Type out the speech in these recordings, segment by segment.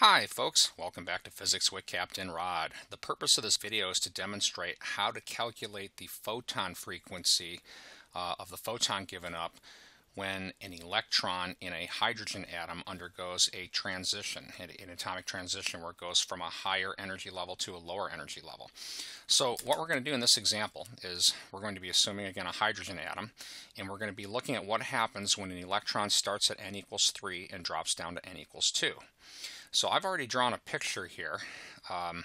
Hi folks, welcome back to Physics with Captain Rod. The purpose of this video is to demonstrate how to calculate the photon frequency uh, of the photon given up when an electron in a hydrogen atom undergoes a transition, an atomic transition where it goes from a higher energy level to a lower energy level. So what we're going to do in this example is we're going to be assuming again a hydrogen atom and we're going to be looking at what happens when an electron starts at n equals 3 and drops down to n equals 2. So I've already drawn a picture here, um,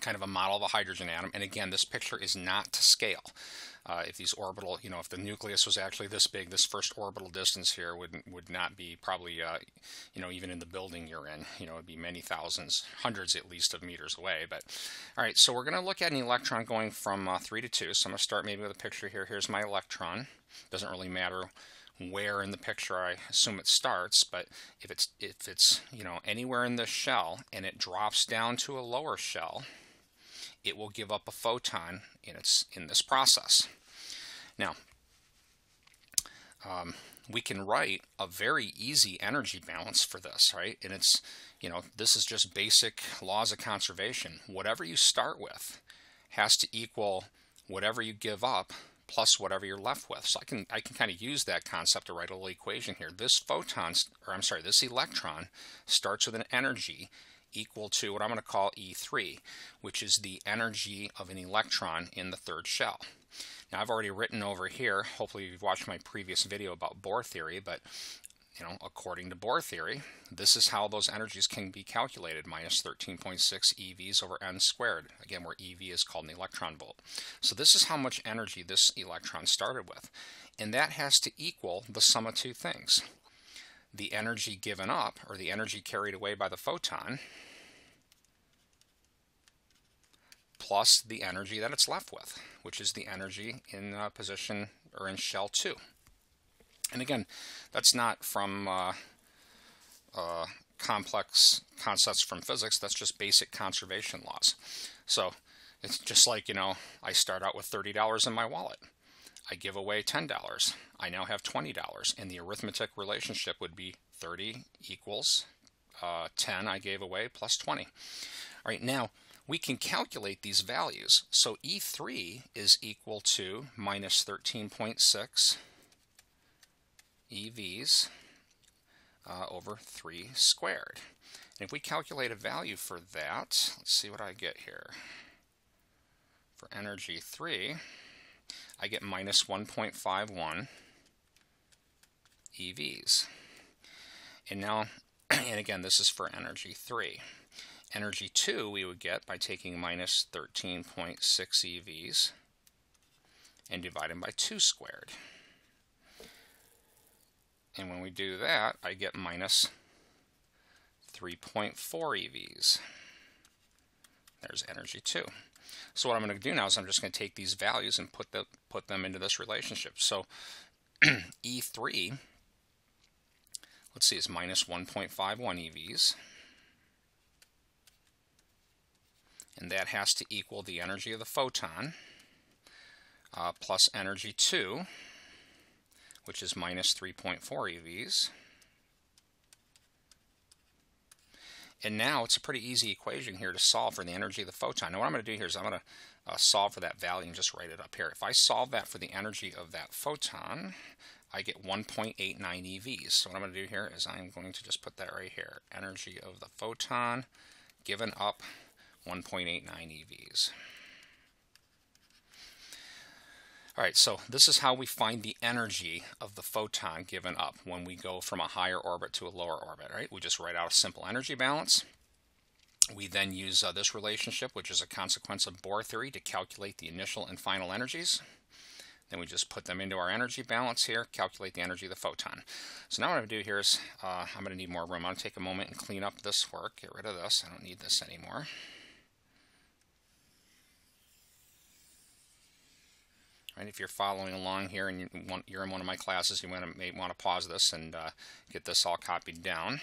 kind of a model of a hydrogen atom. And again, this picture is not to scale. Uh, if these orbital, you know, if the nucleus was actually this big, this first orbital distance here would would not be probably, uh, you know, even in the building you're in. You know, it'd be many thousands, hundreds at least of meters away. But all right, so we're going to look at an electron going from uh, three to two. So I'm going to start maybe with a picture here. Here's my electron. Doesn't really matter where in the picture I assume it starts, but if it's if it's you know anywhere in the shell and it drops down to a lower shell, it will give up a photon in its in this process. Now, um, we can write a very easy energy balance for this, right? And it's you know this is just basic laws of conservation. Whatever you start with has to equal whatever you give up plus whatever you're left with. So I can I can kind of use that concept to write a little equation here. This photon, or I'm sorry, this electron starts with an energy equal to what I'm going to call E3, which is the energy of an electron in the third shell. Now I've already written over here, hopefully you've watched my previous video about Bohr theory, but you know, according to Bohr theory, this is how those energies can be calculated, minus 13.6 EVs over n squared, again, where EV is called an electron volt. So this is how much energy this electron started with. And that has to equal the sum of two things. The energy given up, or the energy carried away by the photon, plus the energy that it's left with, which is the energy in uh, position or in shell 2. And again, that's not from uh, uh, complex concepts from physics, that's just basic conservation laws. So it's just like, you know, I start out with $30 in my wallet. I give away $10. I now have $20. And the arithmetic relationship would be 30 equals uh, 10 I gave away plus 20. All right, now we can calculate these values. So E3 is equal to minus 13.6 EVs uh, over 3 squared. And if we calculate a value for that, let's see what I get here. For energy 3, I get minus 1.51 EVs. And now, and again, this is for energy 3. Energy 2 we would get by taking minus 13.6 EVs and dividing by 2 squared. And when we do that, I get minus 3.4 EVs. There's energy 2. So what I'm going to do now is I'm just going to take these values and put, the, put them into this relationship. So E3, let's see, is minus 1.51 EVs. And that has to equal the energy of the photon uh, plus energy 2 which is minus 3.4 EVs. And now it's a pretty easy equation here to solve for the energy of the photon. Now what I'm going to do here is I'm going to uh, solve for that value and just write it up here. If I solve that for the energy of that photon, I get 1.89 EVs. So what I'm going to do here is I'm going to just put that right here. Energy of the photon given up 1.89 EVs. All right, so this is how we find the energy of the photon given up when we go from a higher orbit to a lower orbit, right? We just write out a simple energy balance. We then use uh, this relationship, which is a consequence of Bohr theory, to calculate the initial and final energies. Then we just put them into our energy balance here, calculate the energy of the photon. So now what I'm going to do here is uh, I'm going to need more room. I'm going to take a moment and clean up this work, get rid of this. I don't need this anymore. Right, if you're following along here and you want, you're in one of my classes, you want to, may want to pause this and uh, get this all copied down.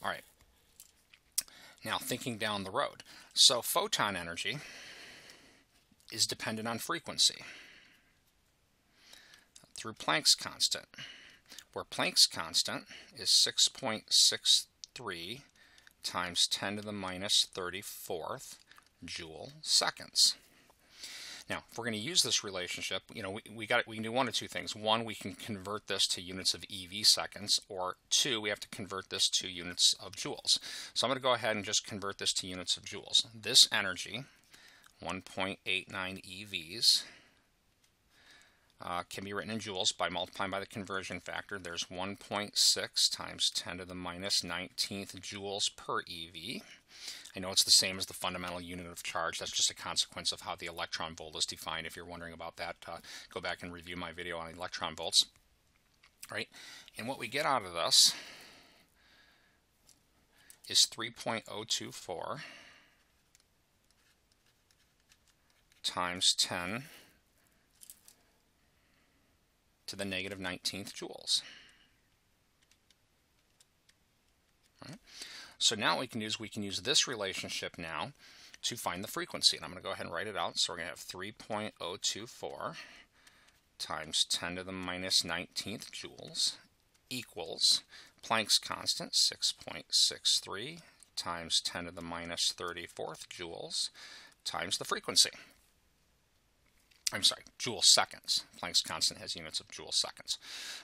All right. Now, thinking down the road. So, photon energy is dependent on frequency through Planck's constant. where Planck's constant is 6.63 times 10 to the minus 34th joule seconds. Now, if we're going to use this relationship, you know, we, we got we can do one of two things. One, we can convert this to units of EV seconds, or two, we have to convert this to units of joules. So I'm going to go ahead and just convert this to units of joules. This energy, 1.89 EVs, uh, can be written in joules by multiplying by the conversion factor. There's 1.6 times 10 to the minus 19th joules per EV. I know it's the same as the fundamental unit of charge. That's just a consequence of how the electron volt is defined. If you're wondering about that, uh, go back and review my video on electron volts. Right? And what we get out of this is 3.024 times 10 to the negative 19th joules. So now what we can use, we can use this relationship now to find the frequency. And I'm going to go ahead and write it out. So we're going to have 3.024 times 10 to the minus 19th joules equals Planck's constant, 6.63 times 10 to the minus 34th joules times the frequency. I'm sorry, joule seconds. Planck's constant has units of joule seconds.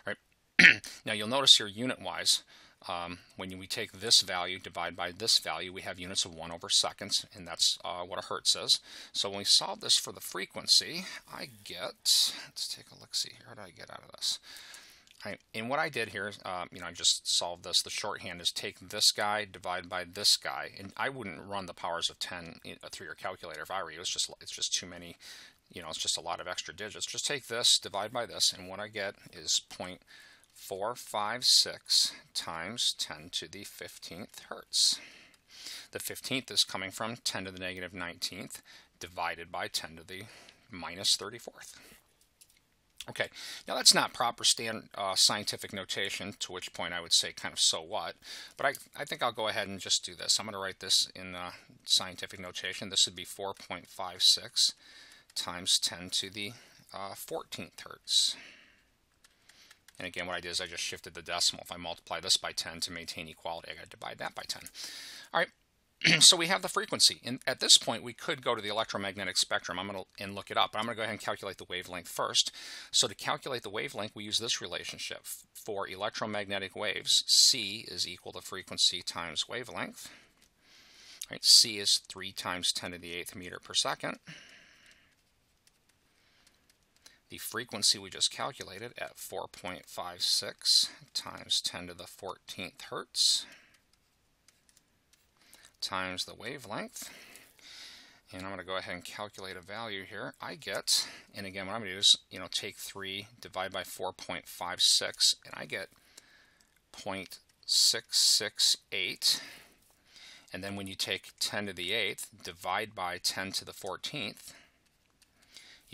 All right. now you'll notice here unit-wise, um, when we take this value, divide by this value, we have units of 1 over seconds, and that's uh, what a hertz is. So when we solve this for the frequency, I get, let's take a look, see, here, how do I get out of this? Right, and what I did here, uh, you know, I just solved this. The shorthand is take this guy, divide by this guy, and I wouldn't run the powers of 10 through your calculator if I were you. It's just it's just too many, you know, it's just a lot of extra digits. Just take this, divide by this, and what I get is 0.456 times 10 to the 15th hertz. The 15th is coming from 10 to the negative 19th divided by 10 to the minus 34th. Okay, now that's not proper stand, uh, scientific notation, to which point I would say kind of so what, but I, I think I'll go ahead and just do this. I'm going to write this in uh, scientific notation. This would be 4.56 times 10 to the uh, 14th hertz. And again, what I did is I just shifted the decimal. If I multiply this by 10 to maintain equality, I got to divide that by 10. All right, so we have the frequency. And at this point, we could go to the electromagnetic spectrum I'm gonna, and look it up. But I'm going to go ahead and calculate the wavelength first. So to calculate the wavelength, we use this relationship. For electromagnetic waves, C is equal to frequency times wavelength. Right, C is 3 times 10 to the 8th meter per second. The frequency we just calculated at 4.56 times 10 to the 14th hertz times the wavelength. And I'm going to go ahead and calculate a value here. I get, and again, what I'm going to do is, you know, take 3, divide by 4.56, and I get 0.668. And then when you take 10 to the 8th, divide by 10 to the 14th,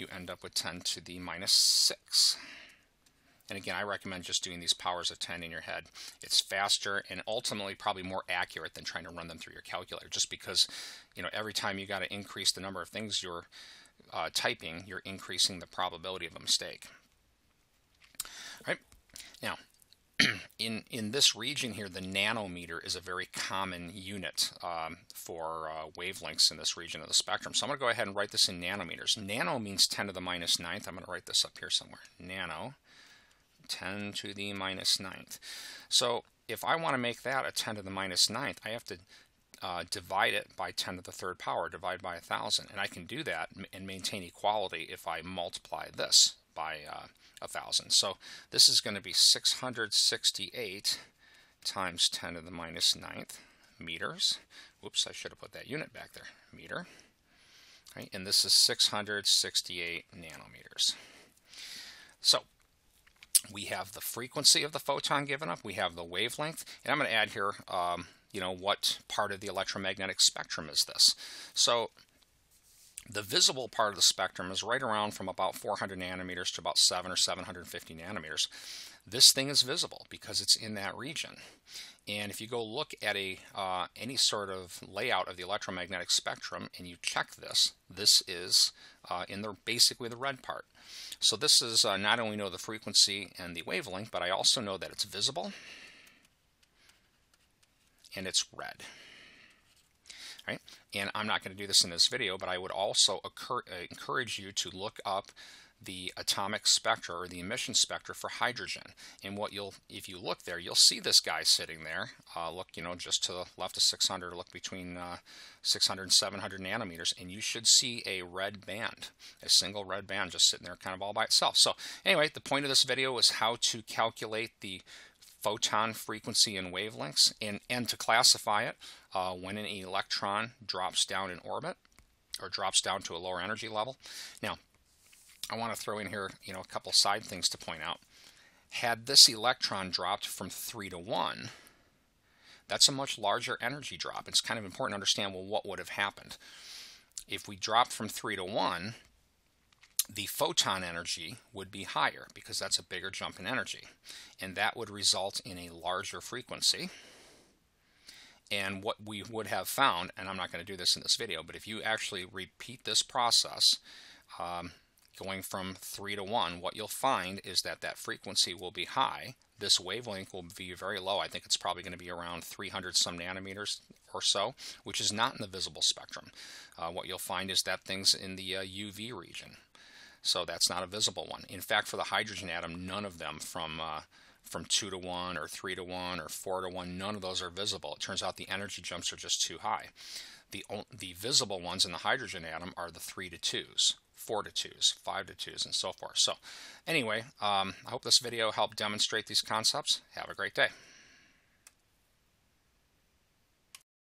you end up with 10 to the minus 6. And again, I recommend just doing these powers of 10 in your head. It's faster and ultimately probably more accurate than trying to run them through your calculator just because, you know, every time you got to increase the number of things you're uh, typing, you're increasing the probability of a mistake. All right. Now, in in this region here, the nanometer is a very common unit um, for uh, wavelengths in this region of the spectrum. So I'm going to go ahead and write this in nanometers. Nano means 10 to the minus ninth. I'm going to write this up here somewhere. Nano 10 to the minus ninth. So if I want to make that a 10 to the minus ninth, I have to uh, divide it by 10 to the third power, divide by 1,000. And I can do that and maintain equality if I multiply this by uh, 1,000. So this is going to be 668 times 10 to the minus ninth meters. Whoops, I should have put that unit back there. Meter. Right, and this is 668 nanometers. So we have the frequency of the photon given up, we have the wavelength, and I'm going to add here, um, you know, what part of the electromagnetic spectrum is this. So the visible part of the spectrum is right around from about 400 nanometers to about 7 or 750 nanometers. this thing is visible because it's in that region. And if you go look at a uh, any sort of layout of the electromagnetic spectrum and you check this, this is uh, in the basically the red part. So this is uh, not only know the frequency and the wavelength, but I also know that it's visible and it's red. Right? And I'm not going to do this in this video, but I would also occur, uh, encourage you to look up the atomic spectra or the emission spectra for hydrogen. And what you'll, if you look there, you'll see this guy sitting there. Uh, look, you know, just to the left of 600, look between uh, 600 and 700 nanometers, and you should see a red band, a single red band just sitting there kind of all by itself. So anyway, the point of this video is how to calculate the photon frequency and wavelengths and, and to classify it uh, when an electron drops down in orbit or drops down to a lower energy level. Now, I want to throw in here, you know, a couple side things to point out. Had this electron dropped from 3 to 1, that's a much larger energy drop. It's kind of important to understand, well, what would have happened? If we dropped from 3 to 1, the photon energy would be higher because that's a bigger jump in energy. And that would result in a larger frequency. And what we would have found, and I'm not going to do this in this video, but if you actually repeat this process, um, going from 3 to 1, what you'll find is that that frequency will be high. This wavelength will be very low. I think it's probably going to be around 300 some nanometers or so, which is not in the visible spectrum. Uh, what you'll find is that thing's in the uh, UV region. So that's not a visible one. In fact, for the hydrogen atom, none of them from uh, from 2 to 1 or 3 to 1 or 4 to 1, none of those are visible. It turns out the energy jumps are just too high. The, the visible ones in the hydrogen atom are the 3 to 2s four to twos, five to twos, and so forth. So anyway, um, I hope this video helped demonstrate these concepts. Have a great day.